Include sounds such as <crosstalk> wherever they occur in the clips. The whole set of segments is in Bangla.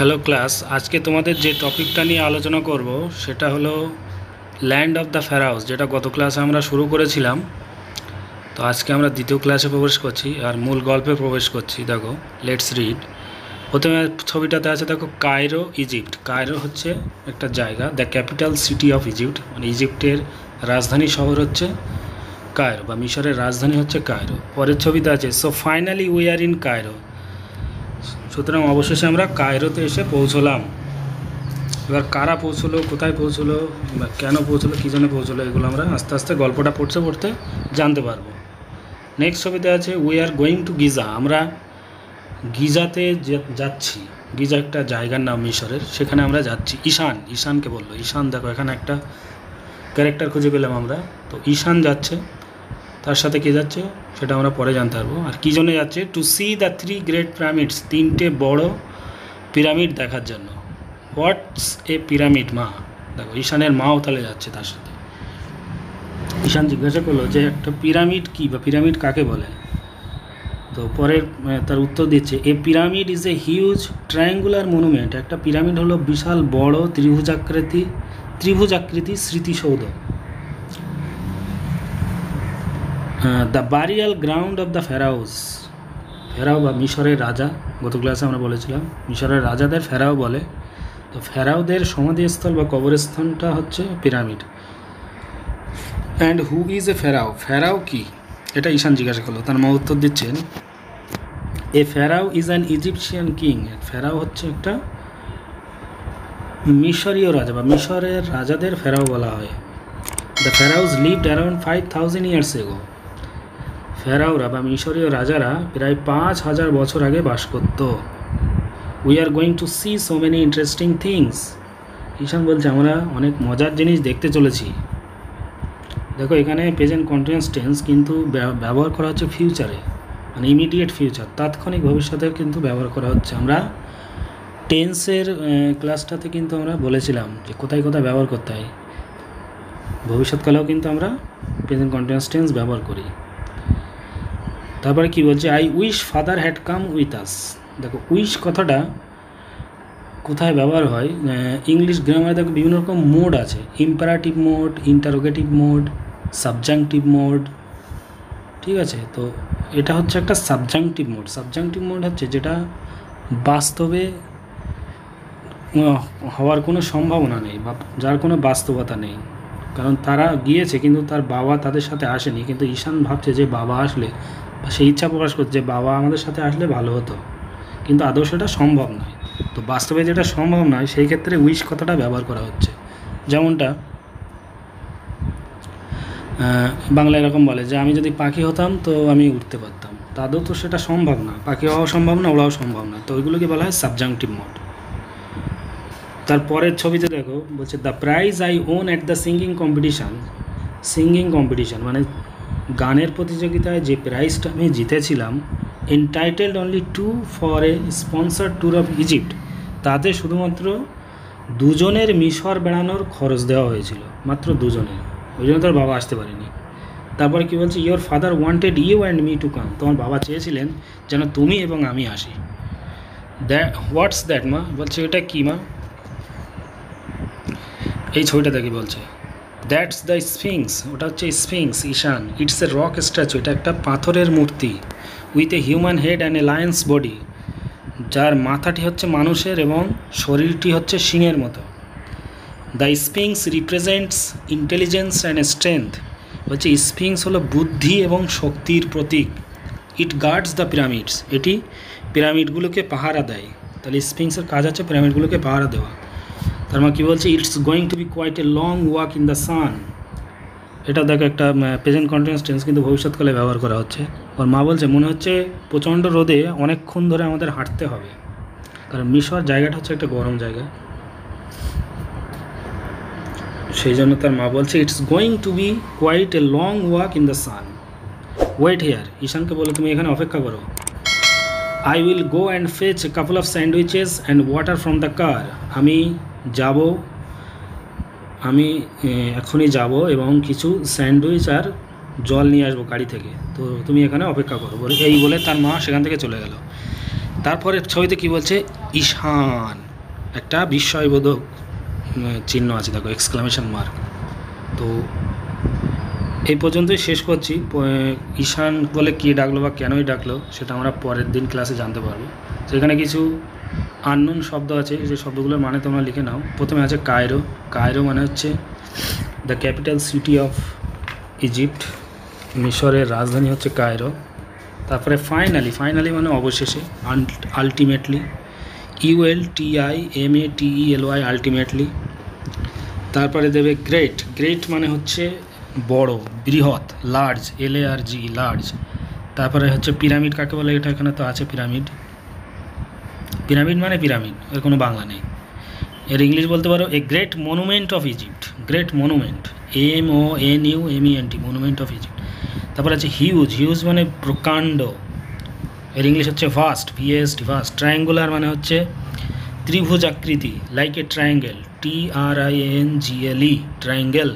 হ্যালো ক্লাস আজকে তোমাদের যে টপিকটা নিয়ে আলোচনা করব, সেটা হলো ল্যান্ড অফ দ্য ফেরাউস যেটা গত ক্লাসে আমরা শুরু করেছিলাম। তো আজকে আমরা দ্বিতীয় ক্লাসে প্রবেশ করছি আর মূল গল্পে প্রবেশ করছি। দেখো লেটস রিড প্রথমে ছবিটাতে আছে, দেখো কায়রো ইজিপ্ট কায়রো হচ্ছে একটা জায়গা the capital city of Egypt মানে ইজিপ্টের রাজধানী শহর হচ্ছে কায়রো বা মিশরের রাজধানী হচ্ছে কায়রো পরের ছবিতে আছে so finally we are in Cairo সুতরাং অবশেষে আমরা কায়রোতে এসে পৌঁছলাম। এবার কারা পৌঁছলো, কোথায় পৌঁছলো, বা কেন পৌঁছলো, কী জন্য পৌঁছলো, এগুলো আমরা আস্তে আস্তে গল্পটা পড়তে পড়তে জানতে পারব। নেক্সট ছবিতে আছে we are going to Giza আমরা গিজাতে যাচ্ছি। গিজা একটা জায়গার নাম মিশরের। সেখানে আমরা যাচ্ছি। ঈশান, ঈশানকে বলল। ঈশান, দেখো, এখানে একটা ক্যারেক্টার খুঁজে পেলাম আমরা। তো ঈশান যাচ্ছে। তার সাথে কে যাচ্ছে সেটা আমরা পরে জানতে পারব। আর কী জন্য যাচ্ছে? To see the three great pyramids তিনটে বড় পিরামিড দেখার জন্য। হোয়াটস এ পিরামিড মা? দেখো, ঈশানের মাও তাহলে যাচ্ছে তার সাথে। ঈশান জিজ্ঞাসা করল যে, একটা পিরামিড কী বা পিরামিড কাকে বলে? তো পরের তার উত্তর দিচ্ছে a pyramid is a huge triangular monument একটা পিরামিড হলো বিশাল বড় ত্রিভুজাকৃতি ত্রিভুজাকৃতি স্মৃতিসৌধ। The burial ground of the pharaohs pharaoh বা মিশরের রাজা, গত ক্লাসে আমরা বলেছিলাম, মিশরের রাজাদের ফেরাও বলে। তো ফেরাওদের সমাধিস্থল বা কবরস্থানটা হচ্ছে pyramid. And who is a pharaoh pharaoh কি? এটা ঈশান জিজ্ঞাসা করল, তার মা উত্তর দিচ্ছেন a pharaoh is an Egyptian king pharaoh হচ্ছে একটা মিশরীয় রাজা বা মিশরের রাজাদের ফেরাও বলা হয়। The pharaohs lived around five thousand years ago ফেরাওরা বা মিশরীয় রাজারা প্রায় পাঁচ হাজার বছর আগে বাস করত। We are going to see so many interesting things Ishan বলছে, আমরা অনেক মজার জিনিস দেখতে চলেছি। দেখো, এখানে প্রেজেন্ট কন্টিনিউয়াস টেন্স কিন্তু ব্যবহার করা হচ্ছে ফিউচারে মানে ইমিডিয়েট ফিউচার তাৎক্ষণিক ভবিষ্যতেও কিন্তু ব্যবহার করা হচ্ছে। আমরা টেন্সের ক্লাসটাতে কিন্তু আমরা বলেছিলাম যে কোথায় কোথায় ব্যবহার করতে হয়। ভবিষ্যৎকালেও কিন্তু আমরা প্রেজেন্ট কন্টিনিউয়াস টেন্স ব্যবহার করি। তারপরে কি বলছে I wish father had come with us দেখো উইশ কথাটা কোথায় ব্যবহার হয়? ইংলিশ গ্রামারে দেখো বিভিন্ন রকম মোড আছে। Imperative mode interrogative mode subjunctive mode ঠিক আছে? তো এটা হচ্ছে একটা সাবজাংটিভ মোড সাবজাংটিভ মোড হচ্ছে যেটা বাস্তবে হওয়ার কোনো সম্ভাবনা নেই বা যার কোনো বাস্তবতা নেই। কারণ তারা গিয়েছে, কিন্তু তার বাবা তাদের সাথে আসেনি। কিন্তু ঈশান ভাবছে যে বাবা আসলে বা সেই ইচ্ছা প্রকাশ করছে বাবা আমাদের সাথে আসলে ভালো হতো। কিন্তু আদৌ সেটা সম্ভব নয়। তো বাস্তবে যেটা সম্ভব নয়, সেই ক্ষেত্রে উইশ কথাটা ব্যবহার করা হচ্ছে। যেমনটা বাংলায় এরকম বলে যে, আমি যদি পাখি হতাম তো আমি উঠতে পারতাম। তা আদৌ তো সেটা সম্ভব না। পাখি হওয়া সম্ভব না ওড়াও সম্ভব না। তো ওইগুলোকে বলা হয় সাবজাংটিভ মোড তারপরের ছবিতে দেখো, বলছে the prize I won at the singing competition singing competition মানে গানের প্রতিযোগিতায় যে প্রাইজটা আমি জিতেছিলাম entitled only to for a sponsor tour of Egypt তাতে শুধুমাত্র দুজনের মিশর বেড়ানোর খরচ দেওয়া হয়েছিল, মাত্র দুজনের। ওই জন্য তোর বাবা আসতে পারেনি। তারপরে কি বলছে your father wanted you and me to come তোমার বাবা চেয়েছিলেন যেন তুমি এবং আমি আসি। দ্যাট হোয়াটস দ্যাট মা? বলছে, এটা কী, মা? এই ছবিটা দেখি বলছে। দ্যাটস দ্য স্ফিংস ওটা হচ্ছে sphinx Ishan. It's a rock statue এটা একটা পাথরের মূর্তি। With a human head and a lion's body যার মাথাটি হচ্ছে মানুষের এবং শরীরটি হচ্ছে সিংয়ের মতো। The sphinx represents intelligence and strength হচ্ছে স্পিংস হলো বুদ্ধি এবং শক্তির প্রতীক। ইট গার্ডস দ্য পিরামিডস এটি পিরামিডগুলোকে পাহারা দেয়। তাহলে স্পিংসের কাজ আছে পিরামিডগুলোকে পাহারা দেওয়া। তার মানে কী বলছে it's going to be quite a long walk in the sun এটা দেখো একটা প্রেজেন্ট কন্টিনিউয়াস টেন্স কিন্তু ভবিষ্যৎকালে ব্যবহার করা হচ্ছে। ওর মা বলছে, মনে হচ্ছে প্রচণ্ড রোদে অনেকক্ষণ ধরে আমাদের হাঁটতে হবে। কারণ মিশর জায়গাটা হচ্ছে একটা গরম জায়গা। সেই জন্য তার মা বলছে it's going to be quite a long walk in the sun wait here ঈশানকে বলে, তুমি এখানে অপেক্ষা করো। I will go and fetch couple of sandwiches and water from the car আমি যাব। আমি এখনই যাব এবং কিছু স্যান্ডউইচ আর জল নিয়ে আসব গাড়ি থেকে। তো তুমি এখানে অপেক্ষা করো। বলে, এই বলে তার মা সেখান থেকে চলে গেল। তারপরে ছবিতে কি বলছে? ঈশান। একটা বিস্ময়বোধক চিহ্ন আছে, দেখো এক্সক্লামেশন মার্ক তো এই পর্যন্তই শেষ করছি। ঈশান বলে কী ডাকলো বা কেনই ডাকলো, সেটা আমরা পরের দিন ক্লাসে জানতে পারব। সেখানে কিছু আননোন শব্দ আছে, যে শব্দগুলোর মানে তোমরা লিখে নাও। প্রথমে আছে কায়রো কায়রো মানে হচ্ছে the capital city of Egypt মিশরের রাজধানী হচ্ছে কায়রো তারপরে ফাইনালি ফাইনালি মানে অবশেষে ultimately U L T I M A T E L Y ultimately তারপরে দেবে গ্রেট গ্রেট মানে হচ্ছে বড়, বৃহৎ large L A R G large তারপরে হচ্ছে পিরামিড কাকে বলে এটা এখানে তো আছে পিরামিড পিরামিড মানে পিরামিড এর কোনো বাংলা নেই। এর ইংলিশ বলতে পারো a great monument of Egypt great monument M O N U M E N T monument of Egypt তারপর আছে হিউজ হিউজ মানে প্রকাণ্ড। এর ইংলিশ হচ্ছে ফাস্ট ভিএসটি ফাস্ট ট্রায়াঙ্গুলার মানে হচ্ছে ত্রিভুজ আকৃতি like a triangle T R I N G L E triangle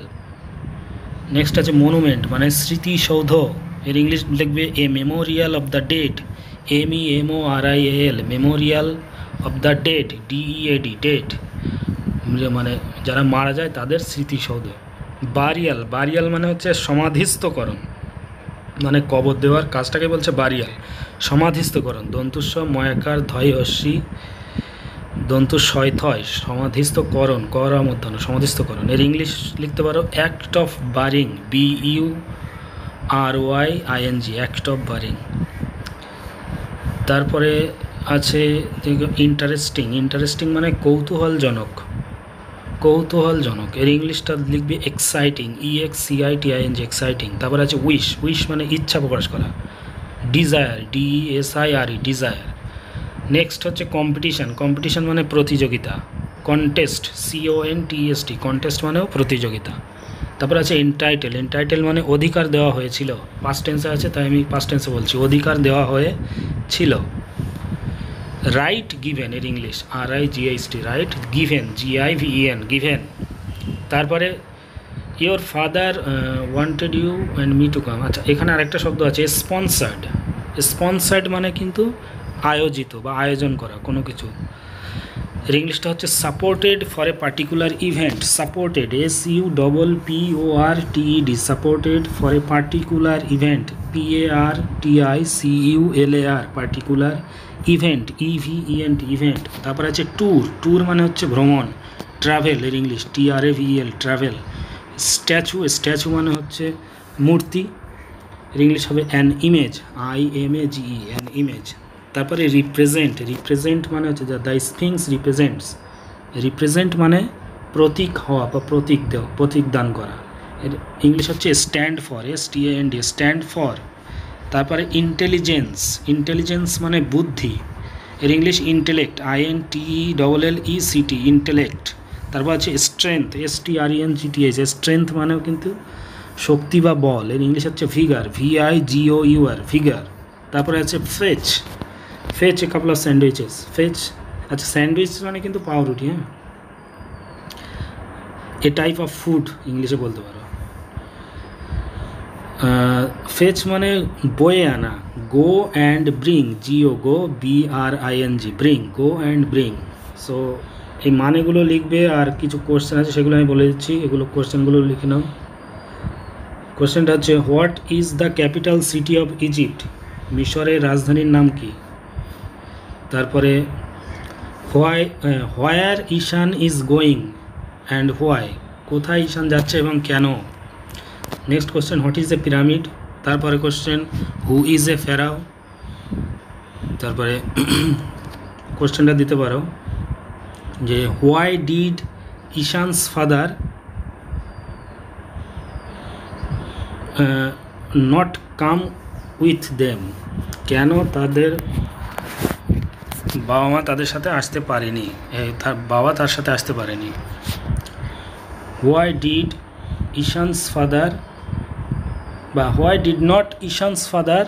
next আছে মনুমেন্ট মানে স্মৃতিসৌধ। এর ইংলিশ লিখবে a memorial of the dead M E R I L memorial of the dead D E A D dead মানে যারা মারা যায় তাদের স্মৃতিসৌধ। বারিয়াল বারিয়াল মানে হচ্ছে সমাধিস্থকরণ। মানে কবর দেওয়ার কাজটাকে বলছে বারিয়াল সমাধিস্থকরণ। দন্তুস্ব ময়াকার ধয় হস্যি দন্তু শয়থয় সমাধিস্থকরণ করা মধ্যাহ্ন সমাধিস্থকরণ। এর ইংলিশ লিখতে পারো act of burying B U R Y I N G act of burying তারপরে আছে ইন্টারেস্টিং ইন্টারেস্টিং মানে কৌতূহলজনক। কৌতূহলজনক। এর ইংলিশটা লিখবে exciting E X C I T I N G exciting তারপর আছে উইশ উইশ মানে ইচ্ছা প্রকাশ করা। Desire D S I R E desire next হচ্ছে কম্পিটিশান কম্পিটিশান মানে প্রতিযোগিতা। Contest C O N T S T contest মানেও প্রতিযোগিতা। তারপর আছে এন্টাইটেল এন্টাইটেল মানে অধিকার দেওয়া হয়েছিল। পাস্ট টেন্সে আছে, তাই আমি পাস্ট টেন্সে বলছি। অধিকার দেওয়া হয়েছিল। রাইট গিভেন এর English R I G H T right given G I V N given তারপরে your father wanted you and me to come আচ্ছা এখানে আরেকটা শব্দ আছে স্পন্সার্ড স্পন্সার্ড মানে কিন্তু আয়োজিত বা আয়োজন করা, কোনো কিছু। এর ইংলিশটা হচ্ছে supported for a particular event supported S U double P O R T E D supported for a particular event P A R T I C U L A R particular event E V E N T event তারপর আছে ট্যুর ট্যুর মানে হচ্ছে ভ্রমণ ট্রাভেল এর English T R A V L travel statue statue মানে হচ্ছে মূর্তি এর ইংলিশ হবে an image I M A G E an image তারপরে রিপ্রেজেন্ট রিপ্রেজেন্ট মানে হচ্ছে যা দ্য স্পিংস রিপ্রেজেন্টস রিপ্রেজেন্ট মানে প্রতীক হওয়া বা প্রতীক দেওয়া, প্রতীক দান করা। এর ইংলিশ হচ্ছে stand for S T N D stand for তারপরে ইন্টেলিজেন্স ইন্টেলিজেন্স মানে বুদ্ধি। এর English intellect I N T E double L E C T intellect তারপর আছে strength S T R N G T H strength মানেও কিন্তু শক্তি বা বল। এর ইংলিশ হচ্ছে vigour V I G O U R vigour তারপরে আছে fetch fetch a couple of sandwiches fetch আচ্ছা স্যান্ডউইচ মানে কিন্তু পাউরুটি হ্যাঁ? এ টাইপ অফ ফুড ইংলিশে বলতে পারো। ফেচ মানে বয়ে আনা। Go and bring G O go B R I N G bring go and bring so এই মানেগুলো লিখবে আর কিছু কোশ্চেন আছে, সেগুলো আমি বলে দিচ্ছি। এগুলো কোশ্চেনগুলো লিখে নাও। কোশ্চেনটা হচ্ছে what is the capital city of Egypt মিশরের রাজধানীর নাম কি? তারপরে why where Ishaan is going and why কোথায় ঈশান যাচ্ছে এবং কেন? Next question what is a pyramid তারপরে question who is a pharaoh তারপরে <clears throat> কোশ্চেনটা দিতে পারো, যে why did Ishaan's father not come with them কেন তাদের বাবা মা তাদের সাথে আসতে পারেনি তার বাবা তার সাথে আসতে পারেনি। হোয়াই ডিড ঈশানস ফাদার বা why did not Ishaan's father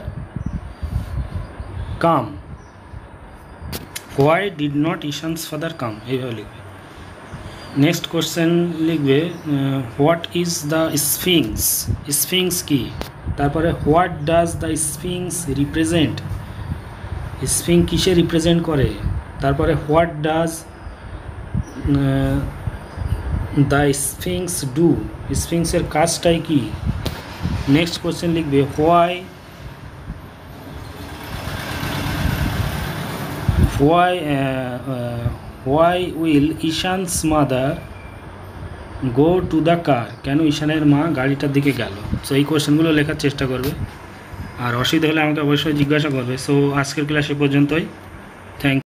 come? Why did not Ishaan's father come? এইভাবে লিখবে। নেক্সট কোশ্চেন লিখবে what is the sphinx? Sphinx কি? তারপরে what does the sphinx represent? Sphinx কিসে রিপ্রেজেন্ট করে? তারপরে what does the sphinx do স্ফিংসের কাজটাই কি? নেক্সট কোশ্চেন লিখবে why why why will Ishaan's mother go to the car কেন ঈশানের মা গাড়িটার দিকে গেল? সো এই কোশ্চেনগুলো লেখার চেষ্টা করবে। আর অসুবিধা হলে আমাকে অবশ্যই জিজ্ঞাসা করবে। সো আজকের ক্লাসে পর্যন্তই। থ্যাংক